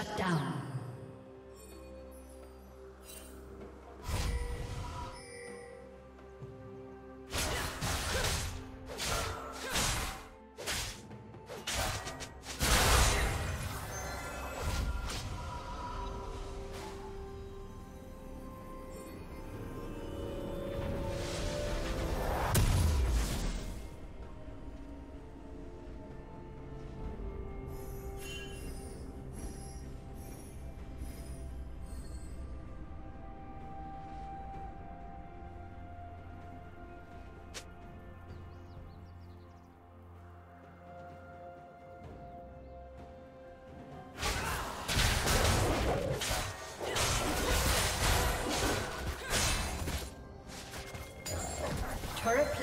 Shut down.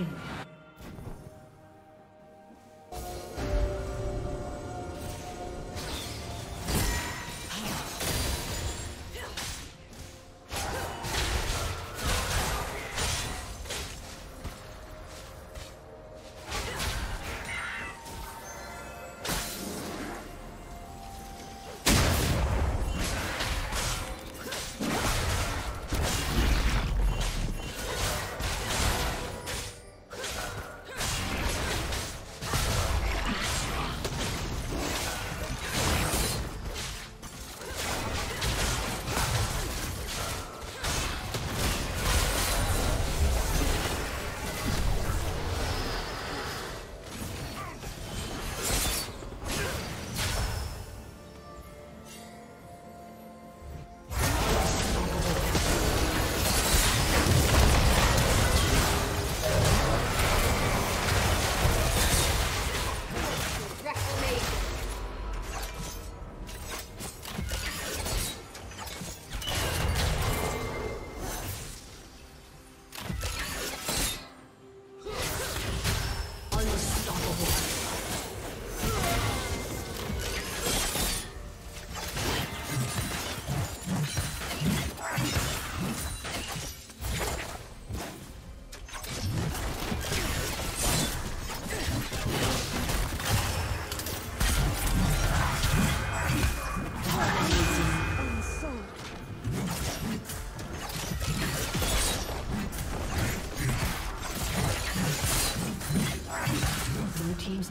again.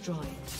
Destroyed.